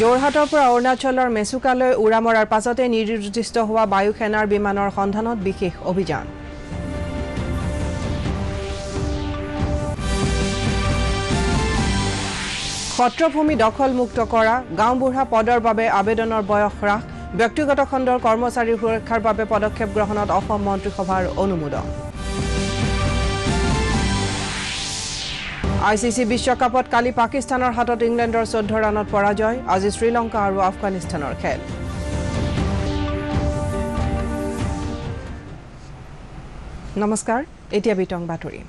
যোৰহাটৰ পৰা অৰুণাচলৰ মেচুকালৈ উৰা মৰাৰ পাছতে নিৰ্দিষ্ট হোৱা বায়ু সেনাৰ বিমানৰ সন্ধানত বিশেষ অভিযান। সত্ৰভূমি দখলমুক্ত কৰা গাঁওবুঢ়া পদৰ বাবে আবেদনৰ বয়স হ্ৰাস ব্যক্তিগত খণ্ডৰ কৰ্মচাৰীৰ সুৰক্ষাৰ বাবে পদক্ষেপ গ্ৰহণত অসম মন্ত্ৰীসভাৰ অনুমোদন। আই চি চি বিশ্বকাপত কালি পাকিস্তানৰ হাতত ইংলেণ্ডৰ চৈধ্য ৰাণত পৰাজয় আজি শ্ৰীলংকা আৰু আফগানিস্তানৰ খেল। নমস্কাৰ এতিয়া বিতং বাতৰি।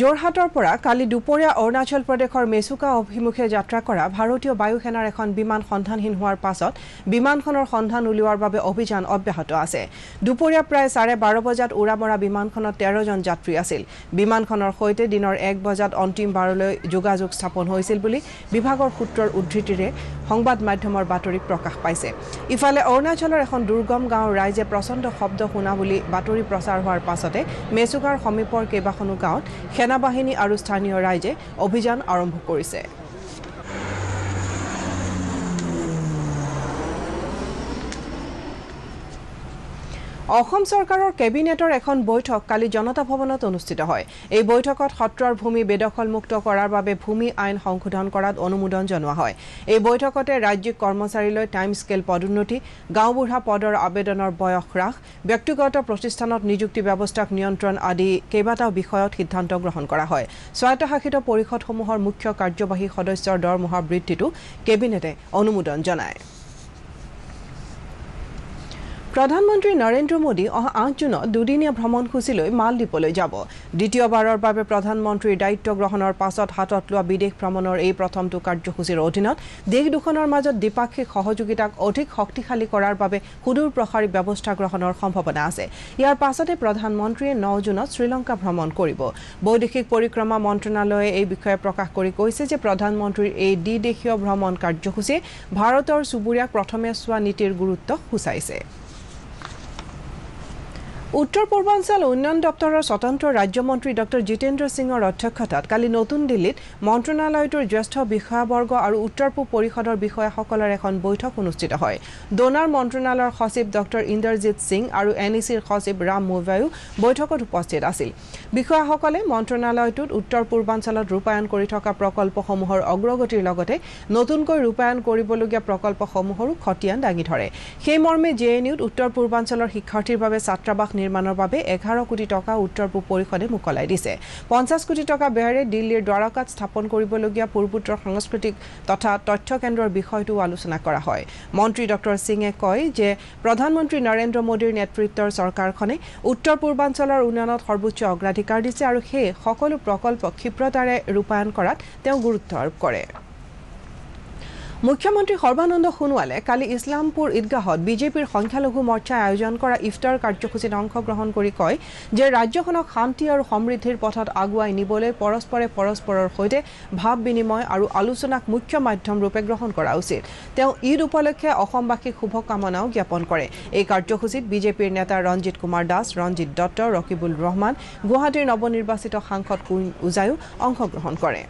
যোৰহাটৰ পৰা কালি দুপৰীয়া অৰুণাচল প্ৰদেশৰ মেচুকা অভিমুখে যাত্ৰা কৰা ভাৰতীয় বায়ু সেনাৰ এখন বিমান সন্ধানহীন হোৱাৰ পাছত বিমানখনৰ সন্ধান উলিওৱাৰ বাবে অভিযান অব্যাহত আছে। দুপৰীয়া প্ৰায় চাৰে বাৰ বজাত উৰা মৰা বিমানখনত তেৰজন যাত্ৰী আছিল। বিমানখনৰ সৈতে দিনৰ এক বজাত অন্তিমবাৰলৈ যোগাযোগ স্থাপন হৈছিল বুলি বিভাগৰ সূত্ৰৰ উদ্ধৃতিৰে সংবাদ মাধ্যমৰ বাতৰিত প্ৰকাশ পাইছে। ইফালে অৰুণাচলৰ এখন দুৰ্গম গাঁৱৰ ৰাইজে প্ৰচণ্ড শব্দ শুনা বুলি বাতৰি প্ৰচাৰ হোৱাৰ পাছতে মেচুকাৰ সমীপৰ কেইবাখনো গাঁৱত সেনাবাহিনী আৰু স্থানীয় ৰাইজে অভিযান আৰম্ভ কৰিছে। অসম চৰকাৰৰ কেবিনেটৰ এখন বৈঠক কালি জনতা ভৱনত অনুষ্ঠিত হয়। এই বৈঠকত সত্ৰৰ ভূমি বেদখলমুক্ত কৰাৰ বাবে ভূমি আইন সংশোধন কৰাত অনুমোদন জনোৱা হয়। এই বৈঠকতে ৰাজ্যিক কৰ্মচাৰীলৈ টাইম স্কেল পদোন্নতি গাঁওবুঢ়া পদৰ আবেদনৰ বয়স হ্ৰাস ব্যক্তিগত প্ৰতিষ্ঠানত নিযুক্তি ব্যৱস্থাক নিয়ন্ত্ৰণ আদি কেইবাটাও বিষয়ত সিদ্ধান্ত গ্ৰহণ কৰা হয়। স্বায়ত্তশাসিত পৰিষদসমূহৰ মুখ্য কাৰ্যবাহী সদস্যৰ দৰমহা বৃদ্ধিটো কেবিনেটে অনুমোদন জনায়। প্ৰধানমন্ত্ৰী নৰেন্দ্ৰ মোদী অহা আঠ জুনত দুদিনীয়া ভ্ৰমণসূচীলৈ মালদ্বীপলৈ যাব। দ্বিতীয়বাৰৰ বাবে প্ৰধানমন্ত্ৰীৰ দায়িত্ব গ্ৰহণৰ পাছত হাতত লোৱা বিদেশ ভ্ৰমণৰ এই প্ৰথমটো কাৰ্যসূচীৰ অধীনত দেশ দুখনৰ মাজত দ্বিপাক্ষিক সহযোগিতাক অধিক শক্তিশালী কৰাৰ বাবে সুদূৰ প্ৰসাৰী ব্যৱস্থা গ্ৰহণৰ সম্ভাৱনা আছে। ইয়াৰ পাছতে প্ৰধানমন্ত্ৰীয়ে ন জুনত শ্ৰীলংকা ভ্ৰমণ কৰিব। বৈদেশিক পৰিক্ৰমা মন্ত্ৰণালয়ে এই বিষয়ে প্ৰকাশ কৰি কৈছে যে প্ৰধানমন্ত্ৰীৰ এই দ্বিদেশীয় ভ্ৰমণ কাৰ্যসূচীয়ে ভাৰতৰ চুবুৰীয়াক প্ৰথমে চোৱা নীতিৰ গুৰুত্ব সূচাইছে। উত্তৰ পূৰ্বাঞ্চল উন্নয়ন দপ্তৰৰ স্বতন্ত্ৰ ৰাজ্যমন্ত্ৰী ডঃ জিতেন্দ্ৰ সিঙৰ অধ্যক্ষতাত কালি নতুন দিল্লীত মন্ত্ৰণালয়টোৰ জ্যেষ্ঠ বিষয়াবৰ্গ আৰু উত্তৰ পূব পৰিষদৰ বিষয়াসকলৰ এখন বৈঠক অনুষ্ঠিত হয়। ডোনাৰ মন্ত্ৰণালয়ৰ সচিব ডঃ ইন্দৰজিৎ সিং আৰু এন ই চিৰ সচিব ৰাম মুভায়ো বৈঠকত উপস্থিত আছিল। বিষয়াসকলে মন্ত্ৰণালয়টোত উত্তৰ পূৰ্বাঞ্চলত ৰূপায়ণ কৰি থকা প্ৰকল্পসমূহৰ অগ্ৰগতিৰ লগতে নতুনকৈ ৰূপায়ণ কৰিবলগীয়া প্ৰকল্পসমূহৰো খতিয়ান দাঙি ধৰে। সেইমৰ্মে জে এন ইউত উত্তৰ পূৰ্বাঞ্চলৰ শিক্ষাৰ্থীৰ বাবে ছাত্ৰাবাস নিৰ্মাণৰ বাবে এঘাৰ কোটি টকা উত্তৰ পূব পৰিষদে মোকলাই দিছে। পঞ্চাছ কোটি টকা ব্যয়েৰে দিল্লীৰ দ্বাৰকাত স্থাপন কৰিবলগীয়া পূৰ্বোত্তৰ সাংস্কৃতিক তথা তথ্য কেন্দ্ৰৰ বিষয়টোও আলোচনা কৰা হয়। মন্ত্ৰী ডঃ সিঙে কয় যে প্ৰধানমন্ত্ৰী নৰেন্দ্ৰ মোদীৰ নেতৃত্বৰ চৰকাৰখনে উত্তৰ পূৰ্বাঞ্চলৰ উন্নয়নত সৰ্বোচ্চ অগ্ৰাধিকাৰ দিছে আৰু সেই সকলো প্ৰকল্প ক্ষীপ্ৰতাৰে ৰূপায়ণ কৰাত তেওঁ গুৰুত্ব আৰোপ কৰে। মুখ্যমন্ত্ৰী সৰ্বানন্দ সোণোৱালে কালি ইছলামপুৰ ঈদগাহত বিজেপিৰ সংখ্যালঘু মৰ্চাই আয়োজন কৰা ইফতাৰ কাৰ্যসূচীত অংশগ্ৰহণ কৰি কয় যে ৰাজ্যখনক শান্তি আৰু সমৃদ্ধিৰ পথত আগুৱাই নিবলৈ পৰস্পৰে পৰস্পৰৰ সৈতে ভাৱ বিনিময় আৰু আলোচনাক মুখ্য মাধ্যমৰূপে গ্ৰহণ কৰা উচিত। তেওঁ ঈদ উপলক্ষে অসমবাসীক শুভকামনাও জ্ঞাপন কৰে। এই কাৰ্যসূচীত বিজেপিৰ নেতা ৰঞ্জিত কুমাৰ দাস ৰঞ্জিত দত্ত ৰকিবুল ৰহমান গুৱাহাটীৰ নৱনিৰ্বাচিত সাংসদ কুইন উজায়ো অংশগ্ৰহণ কৰে।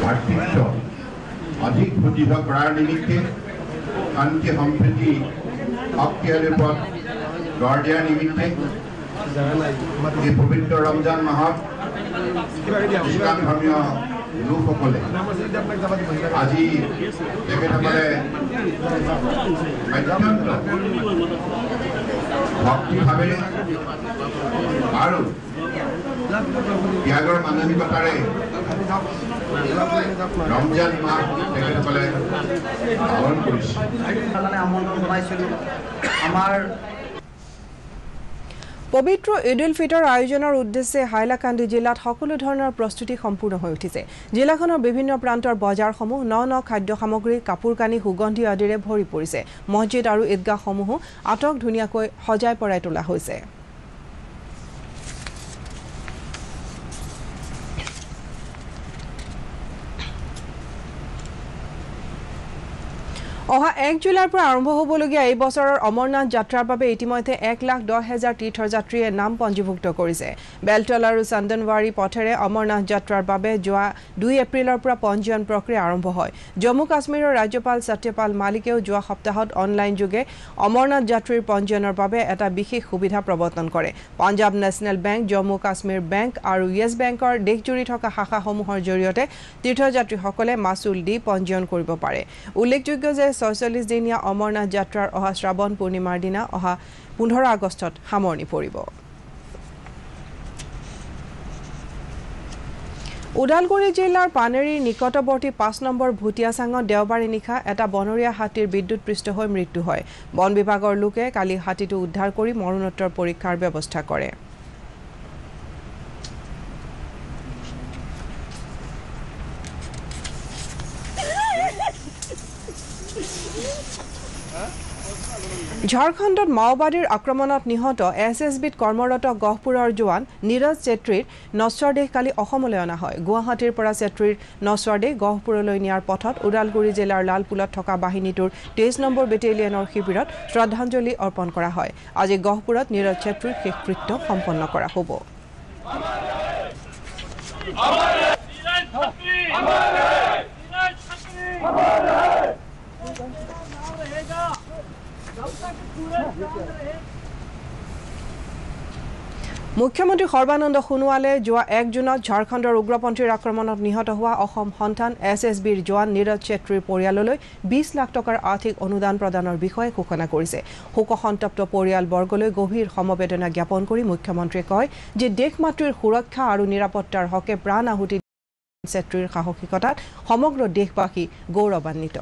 ভাতৃত্ব অধিক সুদৃঢ় কৰাৰ নিমিত্তে শান্তি সম্প্ৰীতি শক্তিশালী ওপৰত গঢ় দিয়াৰ নিমিত্তে এই পবিত্ৰ ৰমজান মাহত ইছলাম ধৰ্মীয় লোকসকলে আজি তেখেতসকলে অত্যন্ত ভক্তিভাৱেৰে আৰু ত্যাগৰ মানসিকতাৰে পবিত্ৰ ঈদ উল ফিতৰ আয়োজনৰ উদ্দেশ্যে হাইলাকান্দি জিলাত সকলো ধৰণৰ প্ৰস্তুতি সম্পূৰ্ণ হৈ উঠিছে। জিলাখনৰ বিভিন্ন প্ৰান্তৰ বজাৰসমূহ ন ন খাদ্য সামগ্ৰী কাপোৰ কানি সুগন্ধি আদিৰে ভৰি পৰিছে। মছজিদ আৰু ঈদগাহসমূহো আটক ধুনীয়াকৈ সজাই পৰাই তোলা হৈছে। অহা এক জুলাইৰ পৰা আৰম্ভ হ'বলগীয়া এই বছৰৰ অমৰনাথ যাত্ৰাৰ বাবে ইতিমধ্যে এক লাখ দহ হেজাৰ তীৰ্থযাত্ৰীয়ে নাম পঞ্জীভুক্ত কৰিছে। বেলতল আৰু চন্দনৱাৰী পথেৰে অমৰনাথ যাত্ৰাৰ বাবে যোৱা দুই এপ্ৰিলৰ পৰা পঞ্জীয়ন প্ৰক্ৰিয়া আৰম্ভ হয়। জম্মু কাশ্মীৰৰ ৰাজ্যপাল সত্যপাল মালিকেও যোৱা সপ্তাহত অনলাইন যোগে অমৰনাথ যাত্ৰীৰ পঞ্জীয়নৰ বাবে এটা বিশেষ সুবিধা প্ৰৱৰ্তন কৰে। Punjab National Bank Jammu Kashmir Bank আৰু য়েছ বেংকৰ দেশজুৰি থকা শাখাসমূহৰ জৰিয়তে তীৰ্থযাত্ৰীসকলে মাচুল দি পঞ্জীয়ন কৰিব পাৰে। উল্লেখযোগ্য যে ছয়চল্লিছ দিনীয়া অমৰনাথ যাত্ৰাৰ অহা শ্ৰাৱণ পূৰ্ণিমাৰ দিনা অহা পোন্ধৰ আগষ্টত সামৰণি পৰিব। ওদালগুৰি জিলাৰ পানেৰীৰ নিকটৱৰ্তী পাঁচ নম্বৰ ভুটীয়াচাঙত দেওবাৰে নিশা এটা বনৰীয়া হাতীৰ বিদ্যুৎপৃষ্ট হৈ মৃত্যু হয়। বন বিভাগৰ লোকে কালি হাতীটো উদ্ধাৰ কৰি মৰণোত্তৰ পৰীক্ষাৰ ব্যৱস্থা কৰে। ঝাৰখণ্ডত মাওবাদীৰ আক্ৰমণত নিহত এছ এছ বিত কৰ্মৰত গহপুৰৰ জোৱান নীৰজ চেত্ৰীৰ নশ্বৰ দেহ কালি অসমলৈ অনা হয়। গুৱাহাটীৰ পৰা চেত্ৰীৰ নশ্বৰ দেহ গহপুৰলৈ নিয়াৰ পথত ওদালগুৰি জিলাৰ লালপুলত থকা বাহিনীটোৰ তেইছ নম্বৰ বেটেলিয়নৰ শিবিৰত শ্ৰদ্ধাঞ্জলি অৰ্পণ কৰা হয়। আজি গহপুৰত নীৰজ চেত্ৰীৰ শেষকৃত্য সম্পন্ন কৰা হ'ব। মুখ্যমন্ত্ৰী সৰ্বানন্দ সোণোৱালে যোৱা এক জুনত ঝাৰখণ্ডৰ উগ্ৰপন্থীৰ আক্ৰমণত নিহত হোৱা অসম সন্তান এছ এছ বিৰ জোৱান নীৰজ চেত্ৰীৰ পৰিয়াললৈ বিছ লাখ টকাৰ আৰ্থিক অনুদান প্ৰদানৰ বিষয়ে ঘোষণা কৰিছে। শোকসন্তপ্ত পৰিয়ালবৰ্গলৈ গভীৰ সমবেদনা জ্ঞাপন কৰি মুখ্যমন্ত্ৰীয়ে কয় যে দেশ মাতৃৰ সুৰক্ষা আৰু নিৰাপত্তাৰ হকে প্ৰাণ আহুতি চেত্ৰীৰ সাহসিকতাত সমগ্ৰ দেশবাসী গৌৰৱান্বিত।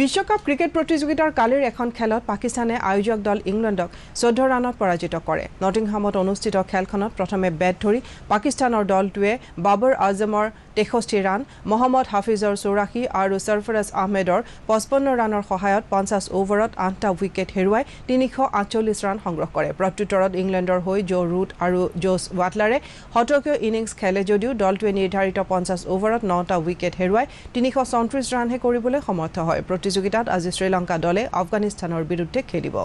বিশ্বকাপ ক্ৰিকেট প্ৰতিযোগিতাৰ কালিৰ এখন খেলত পাকিস্তানে আয়োজক দল ইংলেণ্ডক চৈধ্য ৰাণত পৰাজিত কৰে। নটিংহামত অনুষ্ঠিত খেলখনত প্ৰথমে বেট ধৰি পাকিস্তানৰ দলটোৱে বাবৰ আজমৰ তেষষ্ঠি ৰাণ মহম্মদ হাফিজৰ চৌৰাশী আৰু সৰফৰাজ আহমেদৰ পঁচপন্ন ৰাণৰ সহায়ত পঞ্চাছ অভাৰত আঠটা উইকেট হেৰুৱাই তিনিশ আঠচল্লিছ ৰাণ সংগ্ৰহ কৰে। প্ৰত্যুত্তৰত ইংলেণ্ডৰ হৈ জ' ৰুট আৰু জোছ ৱাটলাৰে শতকীয় ইনিংছ খেলে যদিও দলটোৱে নিৰ্ধাৰিত পঞ্চাছ অভাৰত নটা উইকেট হেৰুৱাই তিনিশ চৌত্ৰিছ ৰাণহে কৰিবলৈ সমৰ্থ হয়। প্ৰতিযোগিতাত আজি শ্ৰীলংকা দলে আফগানিস্তানৰ বিৰুদ্ধে খেলিব।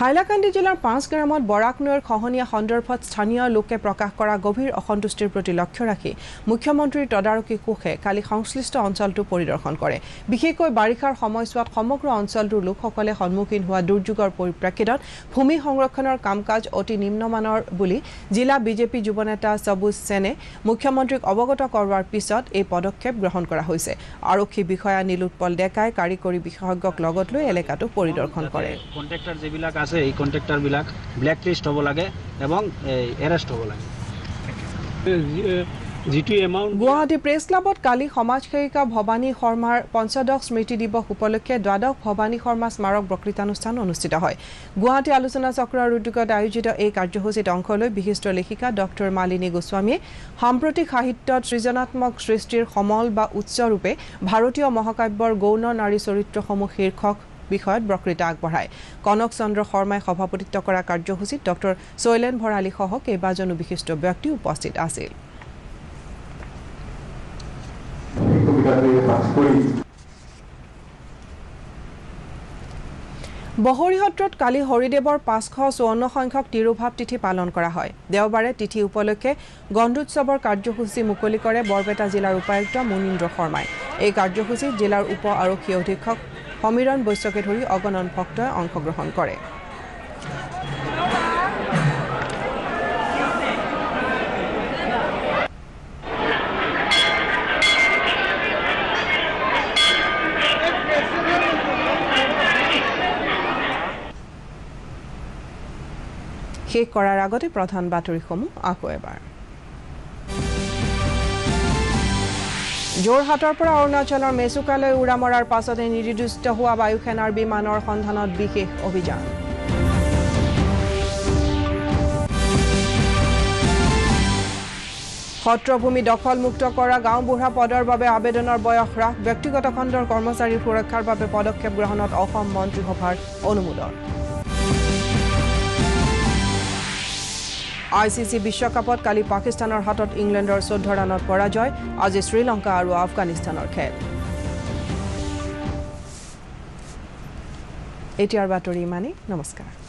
হাইলাকান্দি জিলাৰ পাঁচ গ্ৰামত বৰাক নৈৰ খহনীয়া সন্দৰ্ভত স্থানীয় লোকে প্ৰকাশ কৰা গভীৰ অসন্তুষ্টিৰ প্ৰতি লক্ষ্য ৰাখি মুখ্যমন্ত্ৰীৰ তদাৰকী কোষে কালি সংশ্লিষ্ট অঞ্চলটো পৰিদৰ্শন কৰে। বিশেষকৈ বাৰিষাৰ সময়ছোৱাত সমগ্ৰ অঞ্চলটোৰ লোকসকলে সন্মুখীন হোৱা দুৰ্যোগৰ পৰিপ্ৰেক্ষিতত ভূমি সংৰক্ষণৰ কাম কাজ অতি নিম্নমানৰ বুলি জিলা বিজেপি যুৱনেতা সবুজ সেনে মুখ্যমন্ত্ৰীক অৱগত কৰোৱাৰ পিছত এই পদক্ষেপ গ্ৰহণ কৰা হৈছে। আৰক্ষী বিষয়া নীলোৎপল ডেকাই কাৰিকৰী বিশেষজ্ঞক লগত লৈ এলেকাটো পৰিদৰ্শন কৰে। আছে এই কণ্ট্ৰেক্টৰবিলাক ব্লেক লিষ্ট হ'ব লাগে এবং এৰেষ্ট হ'ব লাগে। যিটো এমাউণ্ট গুৱাহাটী প্ৰেছ ক্লাবত কালি সমাজ সেৱিকা ভৱানী শৰ্মাৰ পঞ্চদশ স্মৃতি দিৱস উপলক্ষে দ্বাদশ ভৱানী শৰ্মা স্মাৰক বক্তৃতানুষ্ঠান অনুষ্ঠিত হয়। গুৱাহাটী আলোচনা চক্ৰৰ উদ্যোগত আয়োজিত এই কাৰ্যসূচীত অংশ লৈ বিশিষ্ট লেখিকা ডক্টৰ মালিনী গোস্বামীয়ে সাম্প্ৰতিক সাহিত্যত সৃজনাত্মক সৃষ্টিৰ সমল বা উচ্চৰূপে ভাৰতীয় মহাকাব্যৰ গৌণ নাৰী চৰিত্ৰসমূহ শীৰ্ষক বিষয়ত বক্তৃতা আগবঢ়ায়। কনক চন্দ্ৰ শৰ্মাই সভাপতিত্ব কৰা কাৰ্যসূচীত ডক্টৰ শৈলেন ভৰালীসহ কেইবাজনো বিশিষ্ট ব্যক্তি উপস্থিত আছিল। বহৰী সত্ৰত কালি হৰিদেৱৰ পাঁচশ চৌৱন্ন সংখ্যক তিৰুভাৱ তিথি পালন কৰা হয়। দেওবাৰে তিথি উপলক্ষে গন্ধোৎসৱৰ কাৰ্যসূচী মুকলি কৰে বৰপেটা জিলাৰ উপায়ুক্ত মুনীন্দ্ৰ শৰ্মাই। এই কাৰ্যসূচীত জিলাৰ উপ আৰক্ষী অধীক্ষক সমীৰণ বৈশ্যকে ধৰি অগণন ভক্তই অংশগ্ৰহণ কৰে। শেষ কৰাৰ আগতে প্ৰধান বাতৰিসমূহ আকৌ এবাৰ। যোৰহাটৰ পৰা অৰুণাচলৰ মেচুকালৈ উৰা মৰাৰ পাছতে নিৰ্দিষ্ট হোৱা বায়ুসেনাৰ বিমানৰ সন্ধানত বিশেষ অভিযান। সত্ৰভূমি দখলমুক্ত কৰা গাঁওবুঢ়া পদৰ বাবে আবেদনৰ বয়স হ্ৰাস ব্যক্তিগত খণ্ডৰ কৰ্মচাৰীৰ সুৰক্ষাৰ বাবে পদক্ষেপ গ্ৰহণত অসম মন্ত্ৰীসভাৰ অনুমোদন। আই চি চি বিশ্বকাপত কালি পাকিস্তানৰ হাতত ইংলেণ্ডৰ চৈধ্য ৰাণত পৰাজয় আজি শ্ৰীলংকা আৰু আফগানিস্তানৰ খেল। এতিয়াৰ বাতৰি ইমানেই নমস্কাৰ।